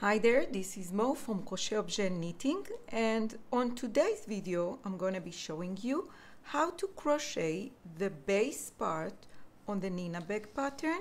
Hi there, this is Mo from Crochet Objet Knitting and on today's video I'm going to be showing you how to crochet the base part on the Nina bag pattern.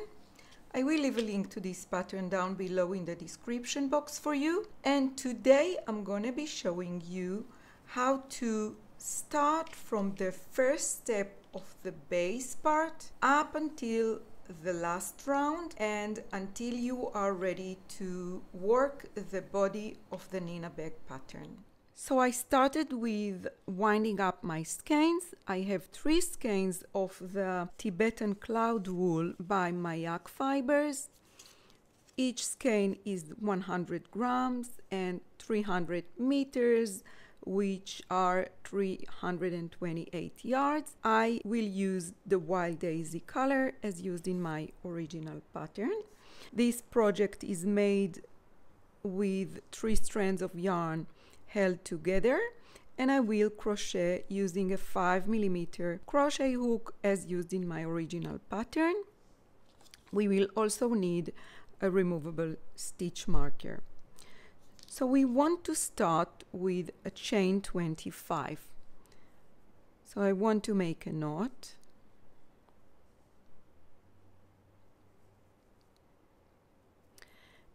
I will leave a link to this pattern down below in the description box for you and today I'm going to be showing you how to start from the first step of the base part up until the last round and until you are ready to work the body of the Nina bag pattern. So I started with winding up my skeins. I have three skeins of the Tibetan cloud wool by mYak Fibers. Each skein is 100 grams and 300 meters which are 328 yards. I will use the Wild Daisy color as used in my original pattern. This project is made with three strands of yarn held together and I will crochet using a 5 millimeter crochet hook as used in my original pattern. We will also need a removable stitch marker. So we want to start with a chain 25. So I want to make a knot.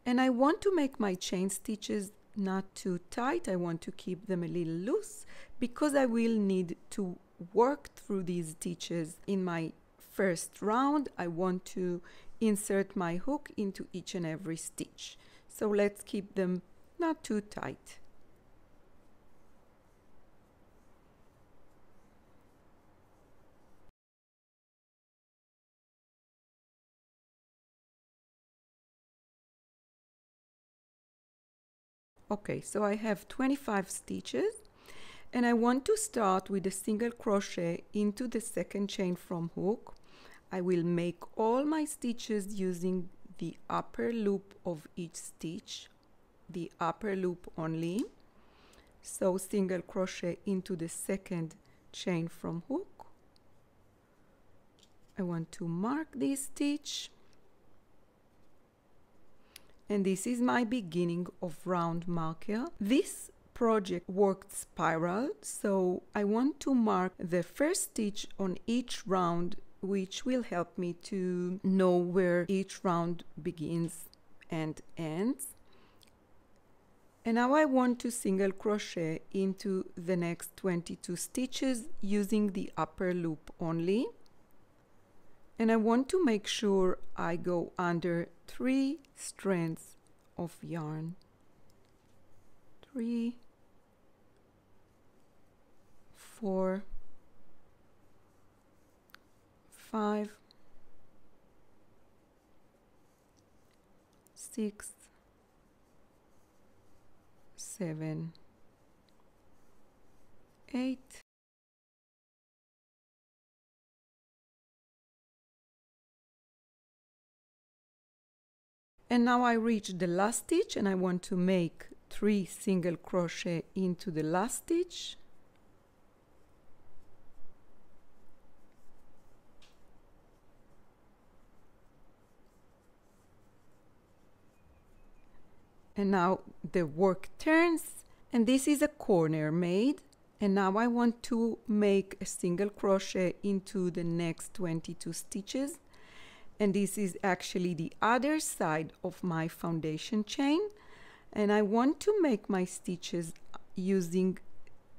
And I want to make my chain stitches not too tight. I want to keep them a little loose because I will need to work through these stitches in my first round. I want to insert my hook into each and every stitch. So let's keep them not too tight. Okay, so I have 25 stitches and I want to start with a single crochet into the second chain from hook. I will make all my stitches using the upper loop of each stitch the upper loop only. So single crochet into the second chain from hook. I want to mark this stitch. And this is my beginning of round marker. This project worked spiral so I want to mark the first stitch on each round which will help me to know where each round begins and ends and now I want to single crochet into the next 22 stitches using the upper loop only. And I want to make sure I go under three strands of yarn. Three four five six seven, eight, and now I reach the last stitch and I want to make three single crochet into the last stitch and now the work turns and this is a corner made. And now I want to make a single crochet into the next 22 stitches. And this is actually the other side of my foundation chain. And I want to make my stitches using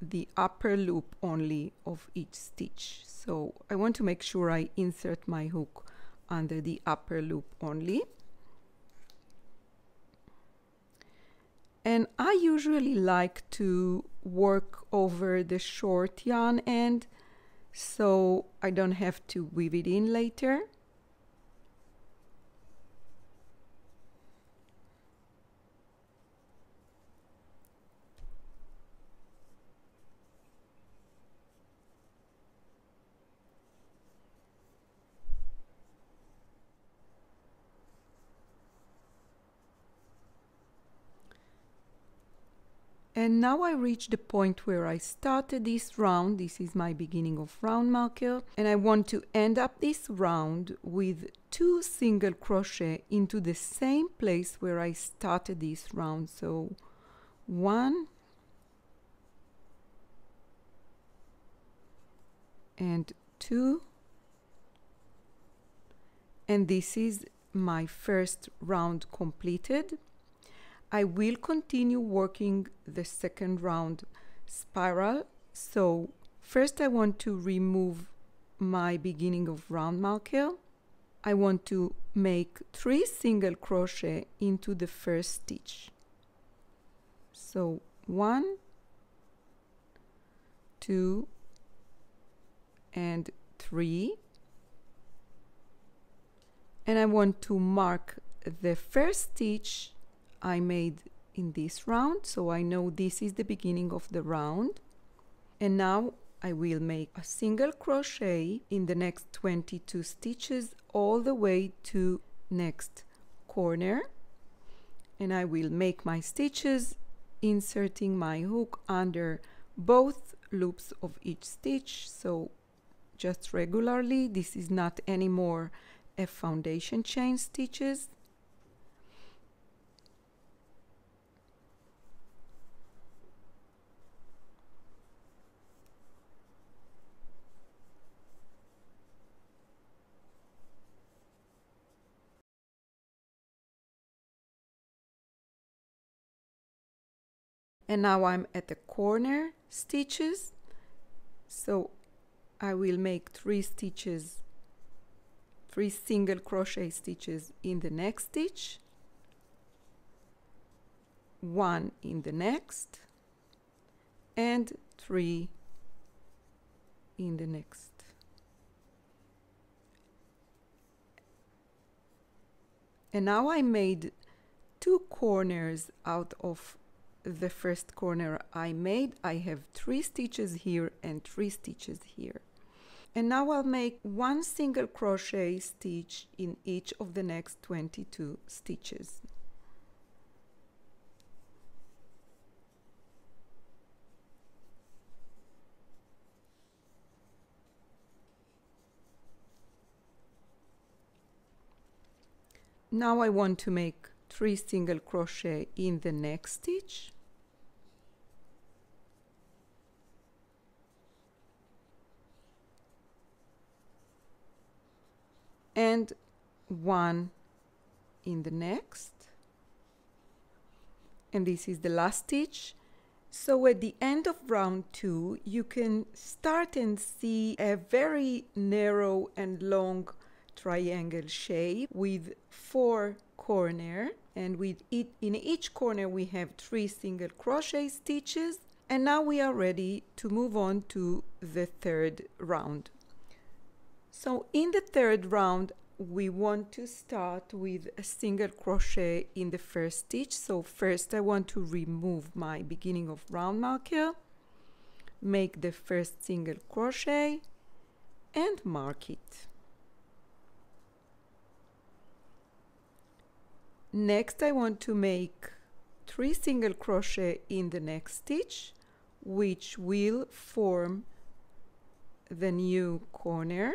the upper loop only of each stitch. So I want to make sure I insert my hook under the upper loop only and I usually like to work over the short yarn end so I don't have to weave it in later and now I reach the point where I started this round. This is my beginning of round marker and I want to end up this round with two single crochet into the same place where I started this round. So one and two and this is my first round completed I will continue working the second round spiral. So first I want to remove my beginning of round marker. I want to make three single crochet into the first stitch. So one two and three. And I want to mark the first stitch I made in this round so I know this is the beginning of the round. And now I will make a single crochet in the next 22 stitches all the way to next corner. And I will make my stitches inserting my hook under both loops of each stitch. So just regularly this is not anymore a foundation chain stitches and now I'm at the corner stitches. So I will make three stitches three single crochet stitches in the next stitch one in the next and three in the next. And now I made two corners out of the first corner I made I have three stitches here and three stitches here. And now I'll make one single crochet stitch in each of the next 22 stitches. Now I want to make three single crochet in the next stitch and one in the next. And this is the last stitch. So at the end of round two you can start and see a very narrow and long triangle shape with four corner. And with it in each corner we have three single crochet stitches. And now we are ready to move on to the third round so in the third round, we want to start with a single crochet in the first stitch. So first I want to remove my beginning of round marker, make the first single crochet and mark it. Next I want to make three single crochet in the next stitch which will form the new corner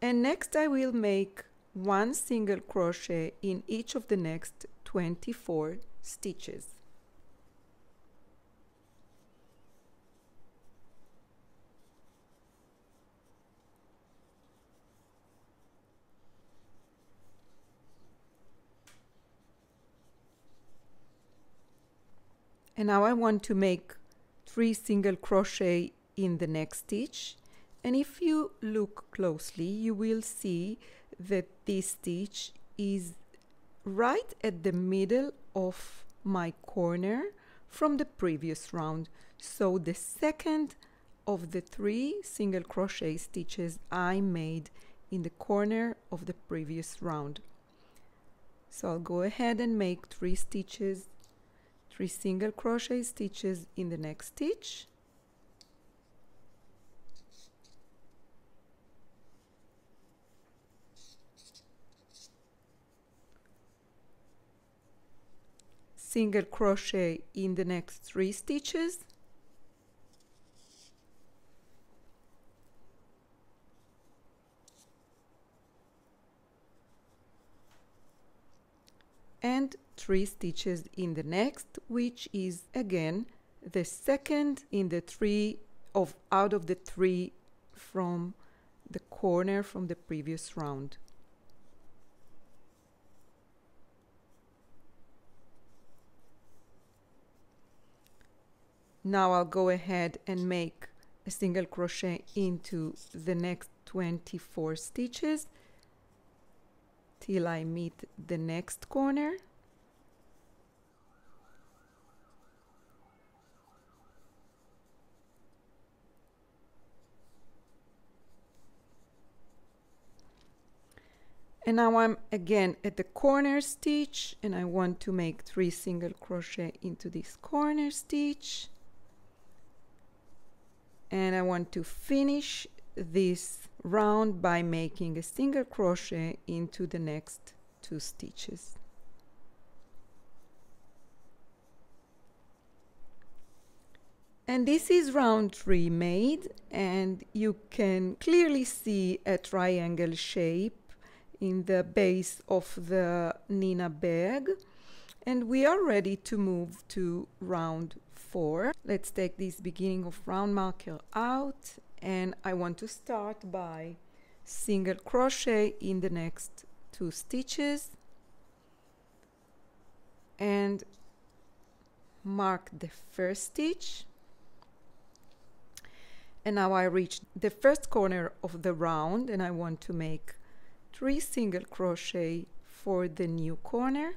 and next I will make one single crochet in each of the next 24 stitches. And now I want to make three single crochet in the next stitch and if you look closely you will see that this stitch is right at the middle of my corner from the previous round. So the second of the three single crochet stitches I made in the corner of the previous round. So I'll go ahead and make three stitches three single crochet stitches in the next stitch single crochet in the next three stitches. And three stitches in the next which is again the second in the three of out of the three from the corner from the previous round. Now I'll go ahead and make a single crochet into the next 24 stitches till I meet the next corner. And now I'm again at the corner stitch and I want to make three single crochet into this corner stitch and I want to finish this round by making a single crochet into the next two stitches. And this is round 3 made and you can clearly see a triangle shape in the base of the Nina bag and we are ready to move to round 4. Let's take this beginning of round marker out and I want to start by single crochet in the next two stitches. And mark the first stitch. And now I reach the first corner of the round and I want to make three single crochet for the new corner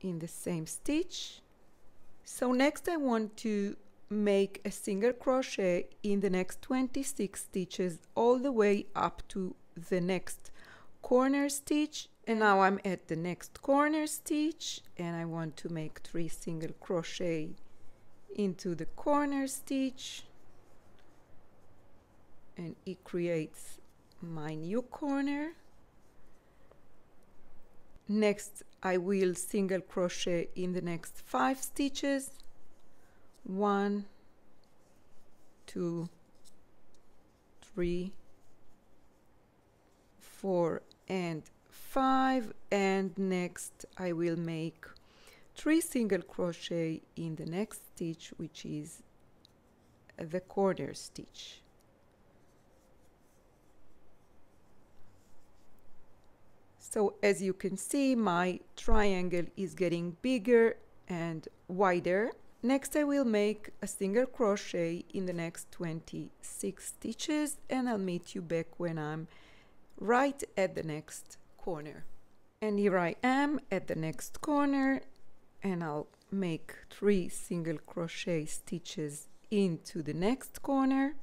in the same stitch. So next I want to make a single crochet in the next 26 stitches all the way up to the next corner stitch. And now I'm at the next corner stitch and I want to make three single crochet into the corner stitch. And it creates my new corner. Next I will single crochet in the next five stitches. One two three four and five. And next I will make three single crochet in the next stitch which is the corner stitch So as you can see, my triangle is getting bigger and wider. Next I will make a single crochet in the next 26 stitches and I'll meet you back when I'm right at the next corner. And here I am at the next corner and I'll make three single crochet stitches into the next corner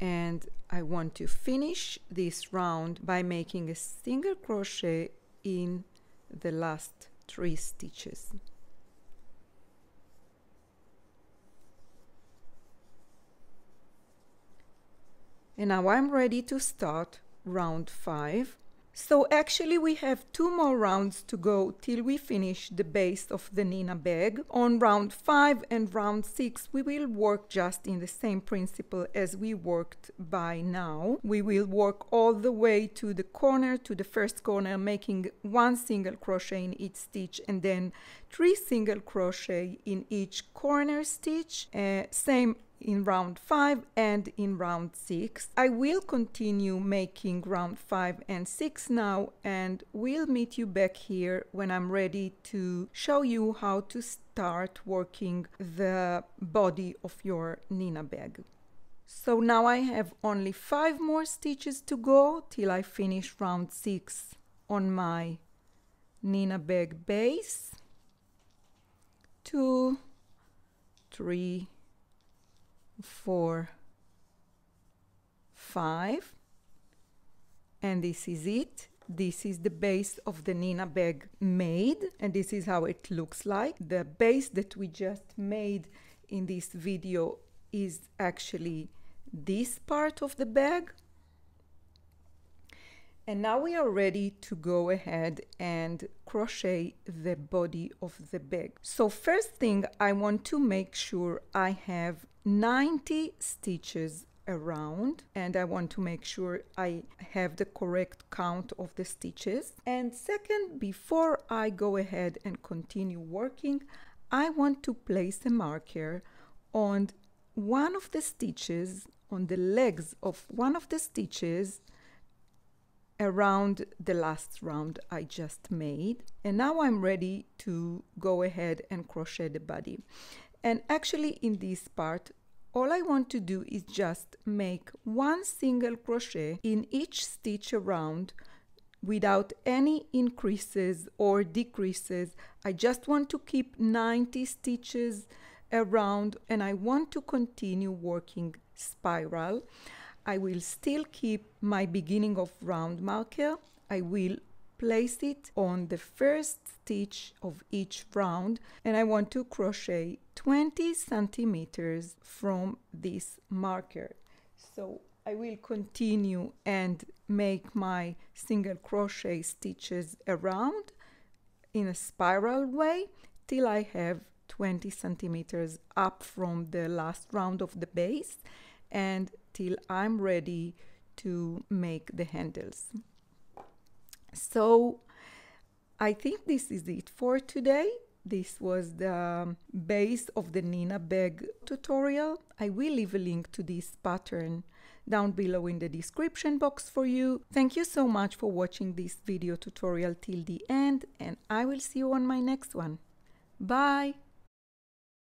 and I want to finish this round by making a single crochet in the last three stitches. And now I'm ready to start round 5 so actually we have two more rounds to go till we finish the base of the Nina bag. On round 5 and round 6 we will work just in the same principle as we worked by now. We will work all the way to the corner, to the first corner, making one single crochet in each stitch and then three single crochet in each corner stitch. Uh, same in round 5 and in round 6. I will continue making round 5 and 6 now and we'll meet you back here when I'm ready to show you how to start working the body of your Nina bag. So now I have only 5 more stitches to go till I finish round 6 on my Nina bag base. Two, three, four, five, and this is it. This is the base of the Nina bag made, and this is how it looks like. The base that we just made in this video is actually this part of the bag. And now we are ready to go ahead and crochet the body of the bag. So first thing, I want to make sure I have 90 stitches around and I want to make sure I have the correct count of the stitches. And second, before I go ahead and continue working, I want to place a marker on one of the stitches, on the legs of one of the stitches around the last round I just made. And now I'm ready to go ahead and crochet the body. And actually in this part, all I want to do is just make one single crochet in each stitch around without any increases or decreases. I just want to keep 90 stitches around and I want to continue working spiral. I will still keep my beginning of round marker. I will place it on the first stitch of each round and I want to crochet 20 centimeters from this marker. So I will continue and make my single crochet stitches around in a spiral way till I have 20 centimeters up from the last round of the base and till I'm ready to make the handles. So I think this is it for today. This was the um, base of the Nina bag tutorial. I will leave a link to this pattern down below in the description box for you. Thank you so much for watching this video tutorial till the end and I will see you on my next one. Bye!